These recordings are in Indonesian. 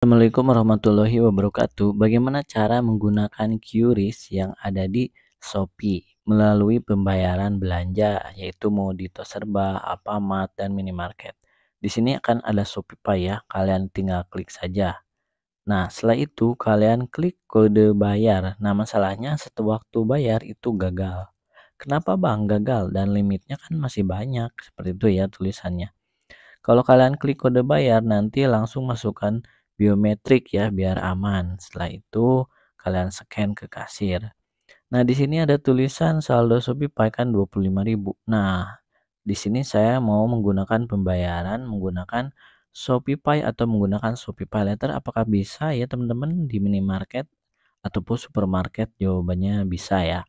Assalamualaikum warahmatullahi wabarakatuh. Bagaimana cara menggunakan QRIS yang ada di Shopee melalui pembayaran belanja yaitu mau di Toserba, Alfamart dan minimarket. Di sini akan ada Shopee ya. Kalian tinggal klik saja. Nah, setelah itu kalian klik kode bayar. Nah, masalahnya satu waktu bayar itu gagal. Kenapa Bang gagal dan limitnya kan masih banyak seperti itu ya tulisannya. Kalau kalian klik kode bayar nanti langsung masukkan biometrik ya biar aman. Setelah itu kalian scan ke kasir. Nah, di sini ada tulisan saldo Shopee kan 25.000. Nah, di sini saya mau menggunakan pembayaran menggunakan Shopee Pay atau menggunakan Shopee Pay Later apakah bisa ya teman-teman di minimarket ataupun supermarket? Jawabannya bisa ya.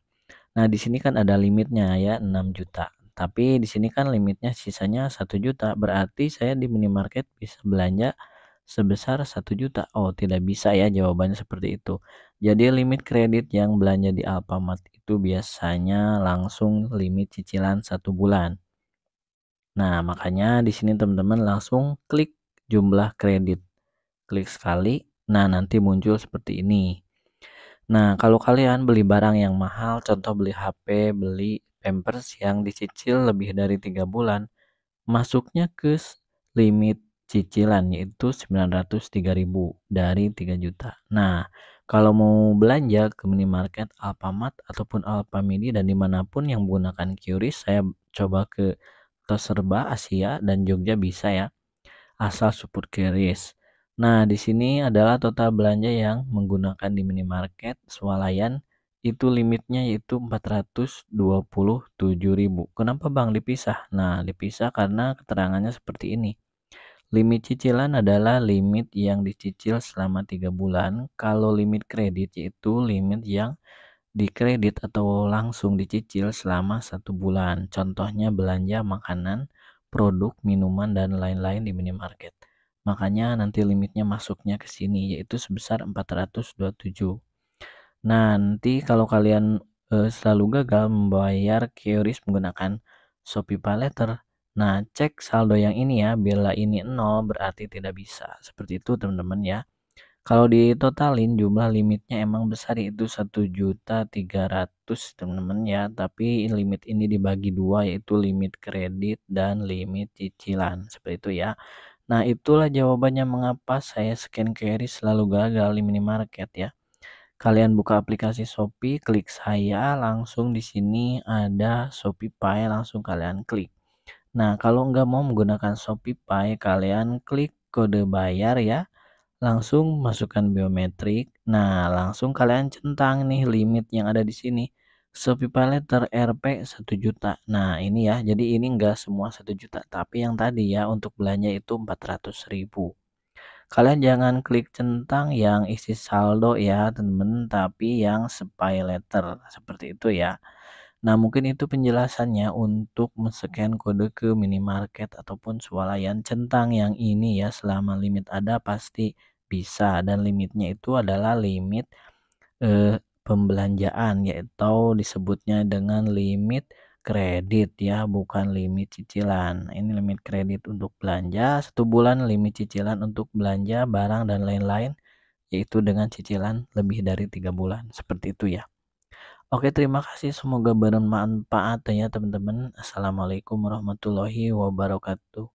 Nah, di sini kan ada limitnya ya 6 juta. Tapi di sini kan limitnya sisanya 1 juta. Berarti saya di minimarket bisa belanja sebesar 1 juta. Oh, tidak bisa ya jawabannya seperti itu. Jadi limit kredit yang belanja di Alfamart itu biasanya langsung limit cicilan satu bulan. Nah, makanya di sini teman-teman langsung klik jumlah kredit. Klik sekali. Nah, nanti muncul seperti ini. Nah, kalau kalian beli barang yang mahal, contoh beli HP, beli Pampers yang dicicil lebih dari tiga bulan, masuknya ke limit cicilan yaitu 903.000 dari 3 juta. Nah, kalau mau belanja ke minimarket Alfamart ataupun Alfamidi dan di mana pun yang menggunakan QRIS, saya coba ke Toserba Asia dan Jogja bisa ya, asal support QRIS. Nah, di sini adalah total belanja yang menggunakan di minimarket swalayan itu limitnya yaitu 427.000. Kenapa Bang dipisah? Nah, dipisah karena keterangannya seperti ini. Limit cicilan adalah limit yang dicicil selama tiga bulan. Kalau limit kredit yaitu limit yang dikredit atau langsung dicicil selama satu bulan. Contohnya belanja makanan, produk, minuman, dan lain-lain di minimarket. Makanya nanti limitnya masuknya ke sini yaitu sebesar 427. Nah, nanti kalau kalian uh, selalu gagal membayar QRIS menggunakan Shopee Pay Letter, nah cek saldo yang ini ya, bila ini nol berarti tidak bisa. Seperti itu teman-teman ya. Kalau ditotalin jumlah limitnya emang besar itu satu juta tiga ratus teman-teman ya, tapi limit ini dibagi dua yaitu limit kredit dan limit cicilan seperti itu ya. Nah, itulah jawabannya mengapa saya scan QRIS selalu gagal di minimarket ya kalian buka aplikasi Shopee, klik saya, langsung di sini ada Shopee Pay, langsung kalian klik. Nah, kalau nggak mau menggunakan Shopee Pay, kalian klik kode bayar ya, langsung masukkan biometrik. Nah, langsung kalian centang nih limit yang ada di sini. Shopee Pay Letter RP 1 juta. Nah, ini ya. Jadi ini enggak semua 1 juta, tapi yang tadi ya untuk belanja itu 400 ribu kalian jangan klik centang yang isi saldo ya teman-teman tapi yang spy letter seperti itu ya nah mungkin itu penjelasannya untuk men-scan kode ke minimarket ataupun swalayan centang yang ini ya selama limit ada pasti bisa dan limitnya itu adalah limit eh, pembelanjaan yaitu disebutnya dengan limit kredit ya bukan limit cicilan. Ini limit kredit untuk belanja satu bulan limit cicilan untuk belanja barang dan lain-lain yaitu dengan cicilan lebih dari tiga bulan seperti itu ya Oke terima kasih. Semoga bermanfaat ya teman-teman. Assalamualaikum warahmatullahi wabarakatuh